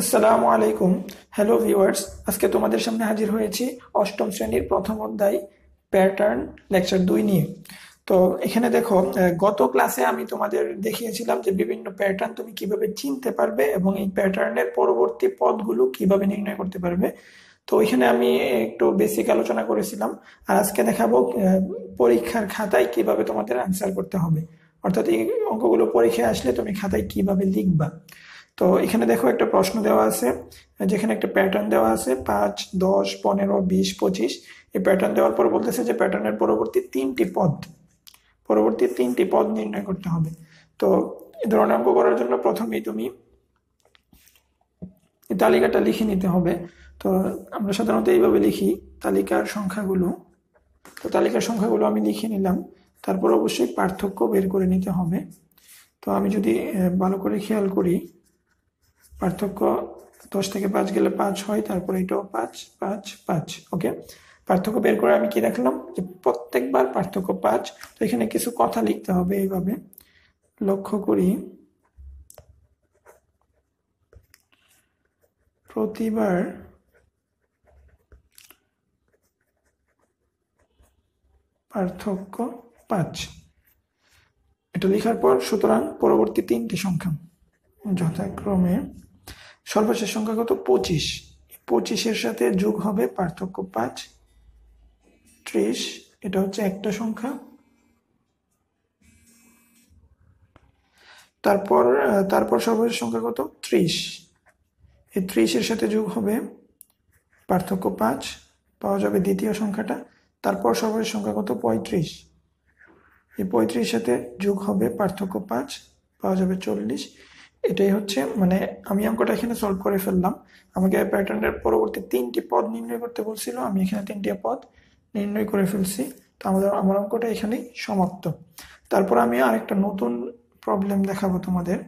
আসসালামু আলাইকুম। Hello viewers আজকে তোমাদের সামনে হাজির হয়েছি অষ্টম শ্রেণির প্রথম অধ্যায় প্যাটার্ন লেকচার দুই নিয়ে। তো এখানে দেখো গত ক্লাসে আমি তোমাদের দেখিয়েছিলাম যে বিভিন্ন প্যাটার্ন তুমি কীভাবে চিনতে পারবে এবং এই প্যাটার্নের পরবর্তী পদগুলো কীভাবে নির্ণয় করতে পারবে। তো এখানে আমি একটু বেসিক আলোচনা করেছিলাম, আর আজকে দেখাবো পরীক্ষার খাতায় কীভাবে তোমাদের আনসার করতে হবে। অর্থাৎ এই অঙ্কগুলো পরীক্ষায় আসলে তুমি খাতায় কীভাবে লিখবা। তো এখানে দেখো একটা প্রশ্ন দেওয়া আছে, যেখানে একটা প্যাটার্ন দেওয়া আছে, পাঁচ, দশ, পনেরো, বিশ, পঁচিশ। এই প্যাটার্ন দেওয়ার পর বলতেছে যে প্যাটার্নের পরবর্তী তিনটি পদ, পরবর্তী তিনটি পদ নির্ণয় করতে হবে। তো এই ধরনের অঙ্ক করার জন্য প্রথমেই তুমি এই তালিকাটা লিখে নিতে হবে। তো আমরা সাধারণত এইভাবে লিখি তালিকার সংখ্যাগুলো। তো তালিকার সংখ্যাগুলো আমি লিখে নিলাম, তারপর অবশ্যই পার্থক্য বের করে নিতে হবে। তো আমি যদি ভালো করে খেয়াল করি পার্থক্য দশ থেকে পাঁচ গেলে পাঁচ হয়, তারপরে এটাও পাঁচ পাঁচ পাঁচ ওকে পার্থক্য বের করে আমি কি দেখলাম? যে প্রত্যেকবার পার্থক্য পাঁচ, তো এখানে কিছু কথা লিখতে হবে এইভাবে। লক্ষ্য করি। প্রতিবার পার্থক্য পাঁচ। এটা লেখার পর সুতরাং পরবর্তী তিনটি সংখ্যা যথাক্রমে সর্বশেষ সংখ্যা কত? পঁচিশ। পঁচিশের সাথে যোগ হবে পার্থক্য পাঁচ। ত্রিশ, এটা হচ্ছে একটা সংখ্যা। তারপর তারপর সর্বশেষ সংখ্যা কত? ত্রিশ। এই ত্রিশের সাথে যোগ হবে পার্থক্য পাঁচ। পাওয়া যাবে দ্বিতীয় সংখ্যাটা। তারপর সর্বশেষ সংখ্যা কত? পঁয়ত্রিশ। এই পঁয়ত্রিশ সাথে যোগ হবে পার্থক্য পাঁচ। পাওয়া যাবে চল্লিশ। এটাই হচ্ছে মানে আমি অঙ্কটা এখানে সলভ করে ফেললাম। আমাকে প্যাটার্নের পরবর্তী তিনটি পদ নির্ণয় করতে বলছিল, আমি এখানে তিনটি পদ নির্ণয় করে ফেলছি। তো আমাদের, আমার অঙ্কটা এখানেই সমাপ্ত। তারপর আমি আরেকটা নতুন প্রবলেম দেখাবো তোমাদের।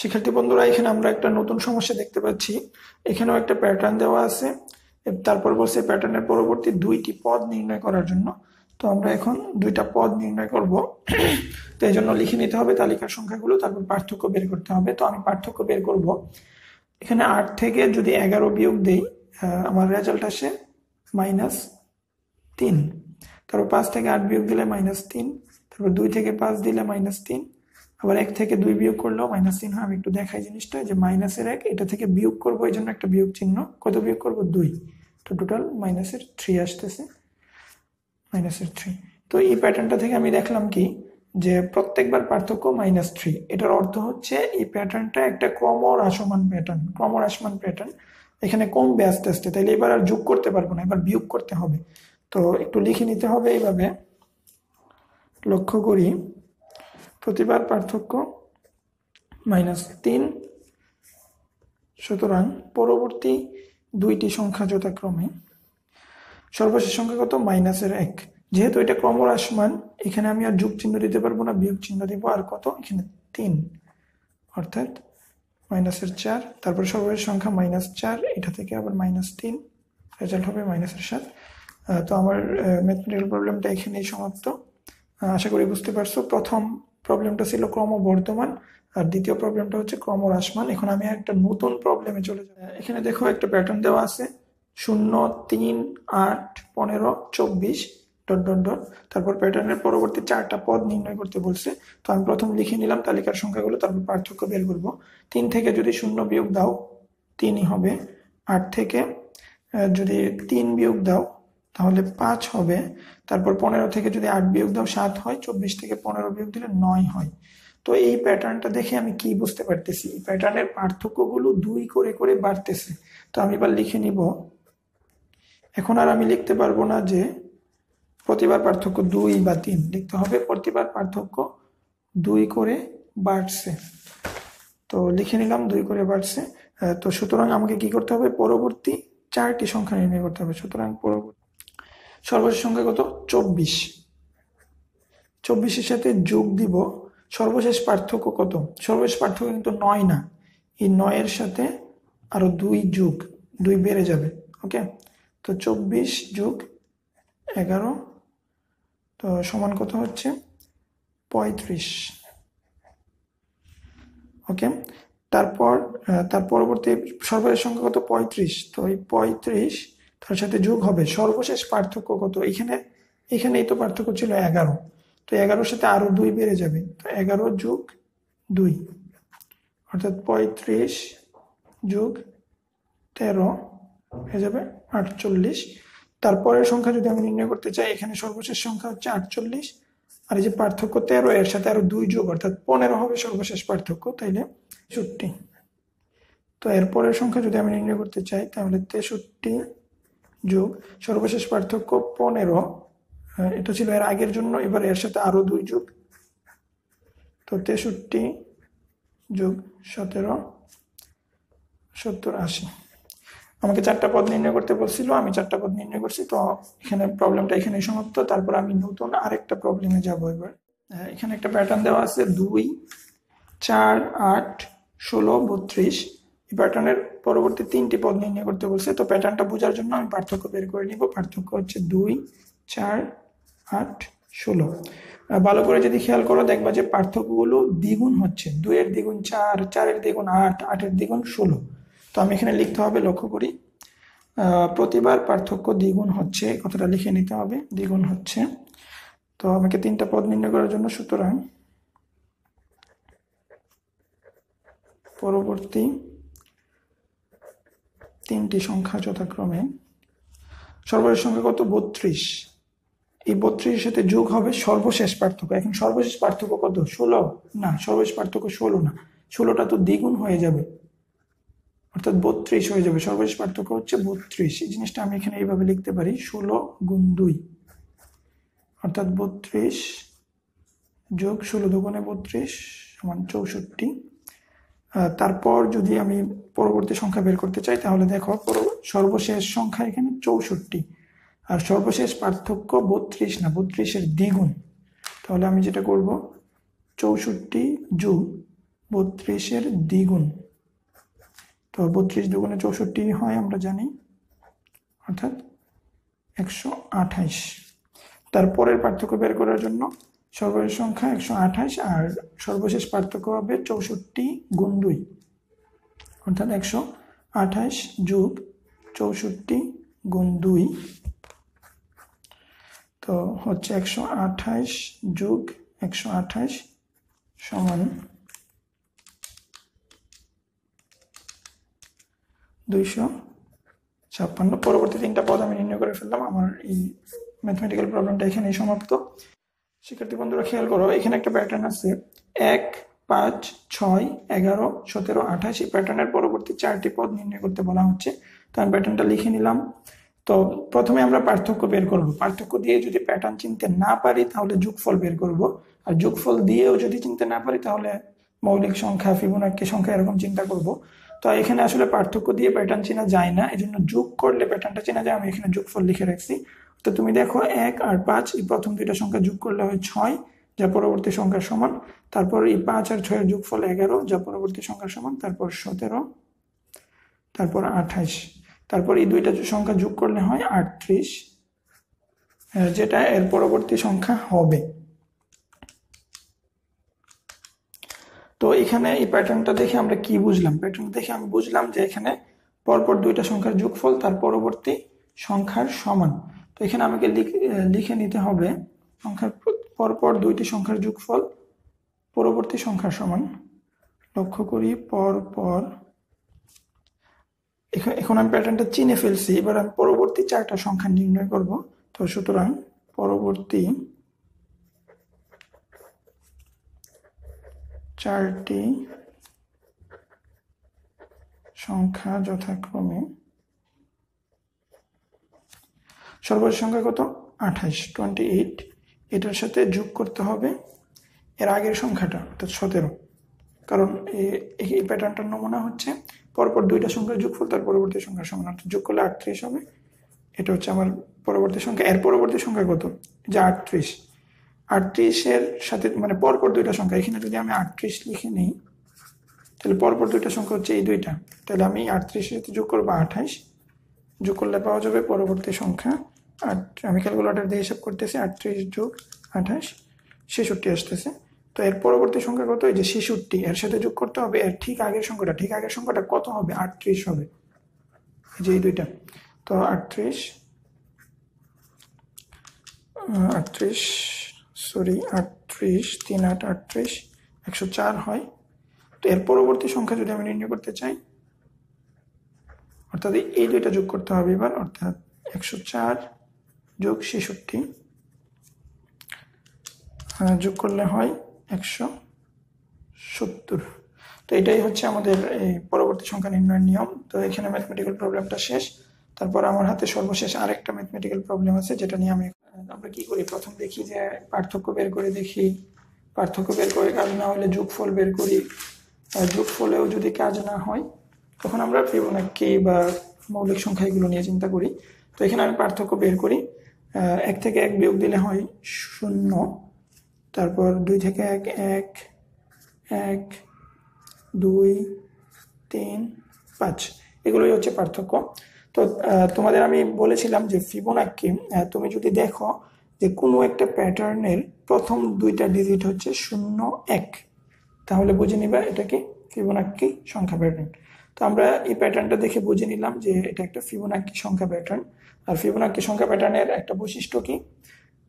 শিক্ষার্থী বন্ধুরা, এখানে আমরা একটা নতুন সমস্যা দেখতে পাচ্ছি। এখানেও একটা প্যাটার্ন দেওয়া আছে। তারপর বলছে প্যাটার্নের পরবর্তী দুইটি পদ নির্ণয় করার জন্য। তো আমরা এখন দুইটা পদ নির্ণয় করব। তো এই জন্য লিখে নিতে হবে তালিকার সংখ্যাগুলো, তারপর পার্থক্য বের করতে হবে। তো আমি পার্থক্য বের করব। এখানে আট থেকে যদি এগারো বিয়োগ দেই আমার রেজাল্ট আসে মাইনাস তিন। তারপর পাঁচ থেকে আট বিয়োগ দিলে মাইনাস তিন। তারপর দুই থেকে পাঁচ দিলে মাইনাস তিন। আবার এক থেকে দুই বিয়োগ করলেও মাইনাস তিন হয়। আমি একটু দেখাই জিনিসটা যে মাইনাসের এক, এটা থেকে বিয়োগ করব, এই জন্য একটা বিয়োগ চিহ্ন। কত বিয়োগ করব? দুই। তো টোটাল মাইনাসের থ্রি আসতেছে। মাইনাসের থ্রি তো এই প্যাটার্নটা থেকে আমি দেখলাম কি, যে প্রত্যেকবার পার্থক্য মাইনাস থ্রি এটার অর্থ হচ্ছে এই প্যাটার্নটা একটা ক্রমহ্রাসমান প্যাটার্ন ক্রমহ্রাসমান প্যাটার্ন এখানে কমবে আস্তে আস্তে তাইলে এবার আর যোগ করতে পারব না, এবার বিয়োগ করতে হবে। তো একটু লিখে নিতে হবে এইভাবে। লক্ষ্য করি, প্রতিবার পার্থক্য মাইনাস তিন। সুতরাং পরবর্তী দুইটি সংখ্যা যথাক্রমে সর্বশেষ সংখ্যা কত? মাইনাসের এক। যেহেতু এটা ক্রমহ্রাসমান এখানে আমি আর যোগ চিহ্ন দিতে পারব না, বিয়োগ চিহ্ন দিব আর কত? এখানে তিন। অর্থাৎ মাইনাসের চার, তারপর সর্বশেষ সংখ্যা মাইনাস চার, এটা থেকে আবার মাইনাস তিন রেজাল্ট হবে মাইনাসের সাত। তো আমার ম্যাথমেটিক্যাল প্রবলেমটা এখানেই সমাপ্ত। আশা করি বুঝতে পারছ, প্রথম প্রবলেমটা ছিল ক্রমবর্ধমান, আর দ্বিতীয় প্রবলেমটা হচ্ছে ক্রমহ্রাসমান এখন আমি একটা নতুন প্রবলেমে চলে যাব এখানে দেখো একটা প্যাটার্ন দেওয়া আছে। শূন্য তিন আট পনেরো চব্বিশ, ডট ডট ডট। তারপর প্যাটার্নের পরবর্তী চারটা পদ নির্ণয় করতে বলছে। তো আমি প্রথম লিখে নিলাম তালিকার সংখ্যাগুলো, তারপর পার্থক্য বের করব। তিন থেকে যদি শূন্য বিয়োগ দাও, তিনই হবে। আট থেকে যদি তিন বিয়োগ দাও, তাহলে পাঁচ হবে। তারপর পনেরো থেকে যদি আট বিয়োগ দাও, সাত হয়। চব্বিশ থেকে পনেরো বিয়োগ দিলে নয় হয়। তো এই প্যাটার্নটা দেখে আমি কি বুঝতে পারতেছি? এই প্যাটার্নের পার্থক্যগুলো দুই করে করে বাড়তেছে। তো আমি এবার লিখে নিব। এখন আর আমি লিখতে পারব না যে প্রতিবার পার্থক্য দুই বা তিন। লিখতে হবে প্রতিবার পার্থক্য দুই করে বাড়ছে। তো লিখে নিলাম দুই করে বাড়ছে। তো সুতরাং আমাকে কি করতে হবে? পরবর্তী চারটি সংখ্যা নির্ণয় করতে হবে। সুতরাং পরবর্তী সর্বশেষ সংখ্যা কত? চব্বিশ। চব্বিশের সাথে যোগ দিব, সর্বশেষ পার্থক্য কত? সর্বশেষ পার্থক্য কিন্তু নয় না। এই নয়ের সাথে আরও দুই যুগ, দুই বেড়ে যাবে ওকে তো চব্বিশ যোগ এগারো, তো সমান কত হচ্ছে? পঁয়ত্রিশ। ওকে? তারপর তার পরবর্তী সর্বশেষ সংখ্যা কত? পঁয়ত্রিশ। তো এই পঁয়ত্রিশ তার সাথে যোগ হবে সর্বশেষ পার্থক্য কত? এখানে, এখানেই তো পার্থক্য ছিল এগারো। তো এগারোর সাথে আরও দুই বেড়ে যাবে। তো এগারো যোগ দুই, অর্থাৎ পঁয়ত্রিশ যোগ তেরো হয়ে যাবে আটচল্লিশ। তারপরের সংখ্যা যদি আমি নির্ণয় করতে চাই এখানে সর্বশেষ সংখ্যা হচ্ছে আটচল্লিশ। আর এই যে পার্থক্য তেরো এর সাথে আরও দুই যোগ অর্থাৎ পনেরো হবে সর্বশেষ পার্থক্য তাইলে তেষট্টি তো এরপরের সংখ্যা যদি আমি নির্ণয় করতে চাই তাহলে তেষট্টি যোগ সর্বশেষ পার্থক্য পনেরো। আহ, এটা ছিল এর আগের জন্য এবার এর সাথে আরও দুই যোগ। তো তেষট্টি যোগ সতেরো সত্তর আশি। আমাকে চারটা পদ নির্ণয় করতে বলছিল, আমি চারটা পদ নির্ণয় করছি, তো এখানে প্রবলেমটা এখানে সমাপ্ত, তারপর আমি নতুন আরেকটা প্রবলেমে যাব এবার। এখানে একটা প্যাটার্ন দেওয়া আছে, দুই, চার, আট, ষোলো, বত্রিশ। এই প্যাটার্নের পরবর্তী তিনটি পদ নির্ণয় করতে বলছে, তো প্যাটার্নটা বোঝার জন্য আমি পার্থক্য বের করে নিব। পার্থক্য হচ্ছে দুই, চার, আট, ষোলো। ভালো করে যদি খেয়াল করো, দেখবা যে পার্থক্যগুলো দ্বিগুণ হচ্ছে। দুইয়ের দ্বিগুণ চার, চারের দ্বিগুণ আট, আটের দ্বিগুণ ষোলো। তো আমি এখানে লিখতে হবে, লক্ষ্য করি। প্রতিবার পার্থক্য দ্বিগুণ হচ্ছে কথাটা লিখে নিতে হবে, দ্বিগুণ হচ্ছে। তো আমাকে তিনটা পদ নির্ণয় করার জন্য সুতরাং পরবর্তী তিনটি সংখ্যা যথাক্রমে সর্বশেষ সংখ্যা কত? বত্রিশ। এই বত্রিশের সাথে যোগ হবে সর্বশেষ পার্থক্য। এখন সর্বশেষ পার্থক্য কত? ষোলো। না, সর্বশেষ পার্থক্য ষোলো না। ষোলোটা তো দ্বিগুণ হয়ে যাবে। অর্থাৎ বত্রিশ হয়ে যাবে। সর্বশেষ পার্থক্য হচ্ছে বত্রিশ। এই জিনিসটা আমি এখানে এইভাবে লিখতে পারি। ষোলো গুণ দুই। অর্থাৎ বত্রিশ যোগ ষোলো দুগুণে বত্রিশ সমান চৌষট্টি। তারপর যদি আমি পরবর্তী সংখ্যা বের করতে চাই, তাহলে দেখো সর্বশেষ সংখ্যা এখানে চৌষট্টি। আর সর্বশেষ পার্থক্য বত্রিশ না, বত্রিশের দ্বিগুণ। তাহলে আমি যেটা করব, চৌষট্টি যোগ বত্রিশের দ্বিগুণ। তো বত্রিশ দুগুণে চৌষট্টি হয়, আমরা জানি, অর্থাৎ একশো আঠাইশ। তারপরের পার্থক্য বের করার জন্য সর্বশেষ সংখ্যা একশো আঠাইশ আর সর্বশেষ পার্থক্য হবে চৌষট্টি গুণ দুই, অর্থাৎ একশো আঠাইশ যোগ চৌষট্টি গুণ দুই। তো হচ্ছে একশো আঠাইশ যোগ একশো আঠাইশ সমান দুইশো ছাপ্পান্ন। পরবর্তী তিনটা পদ আমি নির্ণয় করে ফেললাম। আমার এই ম্যাথমেটিক্যাল প্রবলেমটা এখানেই সমাপ্ত। শিক্ষার্থী বন্ধুরা, খেয়াল করো, এখানে একটা প্যাটার্ন আছে। এক, পাঁচ, ছয়, এগারো, সতেরো, আঠাশ। এই প্যাটার্নের পরবর্তী চারটি পদ নির্ণয় করতে বলা হচ্ছে। তো আমি প্যাটার্নটা লিখে নিলাম। তো প্রথমে আমরা পার্থক্য বের করব। পার্থক্য দিয়ে যদি প্যাটার্ন চিনতে না পারি, তাহলে যোগফল বের করব। আর যোগফল দিয়েও যদি চিনতে না পারি, তাহলে মৌলিক সংখ্যা ফিবোনাক্কি সংখ্যা এরকম চিন্তা করব। তো এখানে আসলে পার্থক্য দিয়ে প্যাটার্ন চেনা যায় না এই জন্য যোগ করলে প্যাটার্নটা চেনা যায়, আমি এখানে যোগফল লিখে রাখছি। তো তুমি দেখো এক আর পাঁচ, এই প্রথম দুইটা সংখ্যা যোগ করলে হয় ছয়, যা পরবর্তী সংখ্যার সমান। তারপর এই পাঁচ আর ছয়ের যোগফল এগারো, যা পরবর্তী সংখ্যার সমান, তারপর সতেরো, তারপর আঠাইশ তারপর এই দুইটা সংখ্যা যোগ করলে হয় আটত্রিশ, যেটা এর পরবর্তী সংখ্যা হবে। তো এখানে এই প্যাটার্নটা দেখে আমরা কি বুঝলাম? প্যাটার্ন দেখে আমি বুঝলাম যে এখানে পরপর দুইটা সংখ্যার যোগফল, তার পরবর্তী সংখ্যার সমান। তো এখানে আমাকে লিখ- নিতে হবে সংখ্যার পরপর দুইটি সংখ্যার যোগফল, পরবর্তী সংখ্যার সমান। লক্ষ্য করি পর পর এখন আমি প্যাটার্নটা চিনে ফেলছি, এবার আমি পরবর্তী চারটা সংখ্যা নির্ণয় করব। তো সুতরাং পরবর্তী চারটি সংখ্যা যথাক্রমে সর্বোচ্চ সংখ্যা কত? আঠাইশ টোয়েন্টি এইট এটার সাথে যোগ করতে হবে এর আগের সংখ্যাটা, অর্থাৎ সতেরো। কারণ এই প্যাটার্নটার নমুনা হচ্ছে পরপর দুইটা সংখ্যার যোগফল, তার পরবর্তী সংখ্যার সমান। অর্থাৎ যোগ করলে আটত্রিশ হবে। এটা হচ্ছে আমার পরবর্তী সংখ্যা। এর পরবর্তী সংখ্যা কত? যে আটত্রিশ। আটত্রিশের সাথে মানে পরপর দুইটা সংখ্যা, এখানে যদি আমি আটত্রিশ লিখে নিই, তাহলে পরপর দুইটা সংখ্যা হচ্ছে এই দুইটা। তাহলে আমি আটত্রিশের সাথে যোগ করব আঠাইশ যোগ করলে পাওয়া যাবে পরবর্তী সংখ্যা আট, আমি ক্যালকুলেটর দিয়ে হিসাব করতেছি, আটত্রিশ যোগ আঠাশ, ছেষট্টি আসতেছে। তো এর পরবর্তী সংখ্যা কত? এই যে ছেষট্টি, এর সাথে যোগ করতে হবে, এর ঠিক আগের সংখ্যাটা, ঠিক আগের সংখ্যাটা কত হবে? আটত্রিশ হবে। যে এই দুইটা। তো আটত্রিশ আটত্রিশ সরি, আটত্রিশ, তিন আট আটত্রিশ, একশো চার হয়। তো এর পরবর্তী সংখ্যা যদি আমি নির্ণয় করতে চাই, অর্থাৎ এই দুইটা যোগ করতে হবে এবার, অর্থাৎ একশো চার যোগ ছেষট্টি যোগ করলে হয় একশো সত্তর। তো এটাই হচ্ছে আমাদের এই পরবর্তী সংখ্যা নির্ণয়ের নিয়ম। তো এখানে ম্যাথমেটিক্যাল প্রবলেমটা শেষ। তারপর আমার হাতে সর্বশেষ আরেকটা ম্যাথমেটিক্যাল প্রবলেম আছে, যেটা নিয়ে আমি আমরা কি করি? প্রথম দেখি যে পার্থক্য বের করে দেখি। পার্থক্য বের করে কাজ না হলে যোগফল বের করি। যোগফলেও যদি কাজ না হয়, তখন আমরা ফিবোনাক্কি বা মৌলিক সংখ্যা এগুলো নিয়ে চিন্তা করি। তো এখানে আমি পার্থক্য বের করি। এক থেকে এক বিয়োগ দিলে হয় শূন্য। তারপর দুই থেকে এক এক এক, দুই, তিন, পাঁচ। এগুলোই হচ্ছে পার্থক্য। তো তোমাদের আমি বলেছিলাম যে ফিবোনাক্কি তুমি যদি দেখো যে কোনো একটা প্যাটার্নের প্রথম দুইটা ডিজিট হচ্ছে শূন্য এক, তাহলে বুঝে নিবা এটাকে ফিবোনাক্কি সংখ্যা প্যাটার্ন তো আমরা এই প্যাটার্নটা দেখে বুঝে নিলাম যে এটা একটা ফিবোনাক্কি সংখ্যা প্যাটার্ন আর ফিবোনাক্কি সংখ্যা প্যাটার্নের একটা বৈশিষ্ট্য কি?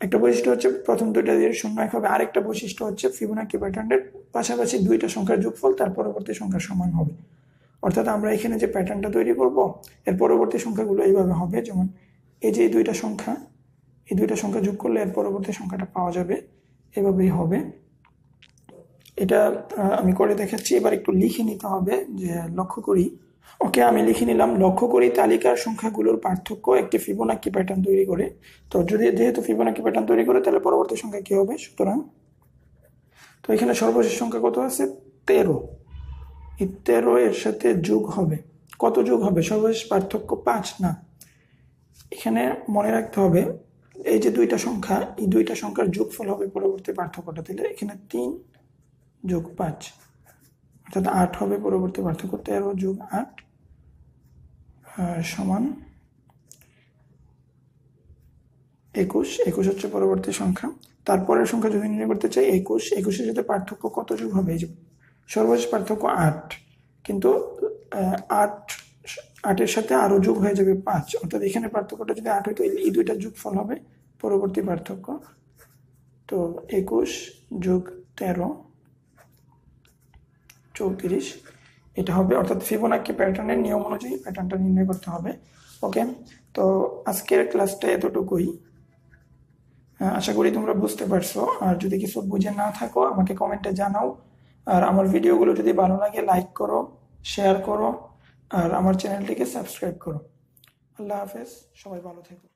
একটা বৈশিষ্ট্য হচ্ছে প্রথম দুইটা দিয়ে শূন্য এক হবে, আরেকটা বৈশিষ্ট্য হচ্ছে ফিবোনাক্কি প্যাটার্নের পাশাপাশি দুইটা সংখ্যার যোগফল তার পরবর্তী সংখ্যার সমান হবে। অর্থাৎ আমরা এখানে যে প্যাটার্নটা তৈরি করব, এর পরবর্তী সংখ্যাগুলো এইভাবে হবে। যেমন এই যে এই দুইটা সংখ্যা, এই দুইটা সংখ্যা যোগ করলে এর পরবর্তী সংখ্যাটা পাওয়া যাবে। এভাবেই হবে। এটা আমি করে দেখাচ্ছি। এবার একটু লিখে নিতে হবে যে লক্ষ্য করি। ওকে, আমি লিখে নিলাম, লক্ষ্য করি তালিকার সংখ্যাগুলোর পার্থক্য একটি ফিবোনাক্কি প্যাটার্ন তৈরি করে। তো যদি, যেহেতু ফিবোনাক্কি প্যাটার্ন তৈরি করে, তাহলে পরবর্তী সংখ্যা কী হবে? সুতরাং, তো এখানে সর্বশেষ সংখ্যা কত আছে? তেরো। এই তেরো এর সাথে যোগ হবে। কত যোগ হবে? সর্বশেষ পার্থক্য পাঁচ, না। এখানে মনে রাখতে হবে, এই যে দুইটা সংখ্যা, এই দুইটা সংখ্যার যোগফল হবে পরবর্তী পার্থক্যটা। দিলে এখানে তিন যোগ পাঁচ, অর্থাৎ আট হবে পরবর্তী পার্থক্য, তেরো যোগ আট সমান একুশ। একুশ হচ্ছে পরবর্তী সংখ্যা। তারপরের সংখ্যা যদি নির্ণয় করতে চাই, একুশ। একুশের সাথে পার্থক্য কত যোগ হবে? এই যে সর্বশেষ পার্থক্য আট। কিন্তু আট, আটের সাথে আরও যোগ হয়ে যাবে পাঁচ। অর্থাৎ এখানে পার্থক্যটা যদি আট হইতো এই দুইটা যোগ ফল হবে পরবর্তী পার্থক্য। তো একুশ যোগ তেরো, চৌত্রিশ, এটা হবে অর্থাৎ ফিবোনাক্কি প্যাটার্নের নিয়ম অনুযায়ী প্যাটার্নটা নির্ণয় করতে হবে। ওকে? তো আজকের ক্লাসটা এতটুকুই। আশা করি তোমরা বুঝতে পারছ। আর যদি কিছু বুঝে না থাকো, আমাকে কমেন্টে জানাও। আর আমার ভিডিওগুলো যদি ভালো লাগে লাইক করো শেয়ার করো, আর আমার চ্যানেলটিকে সাবস্ক্রাইব করো। আল্লাহ হাফেজ, সবাই ভালো থেকো।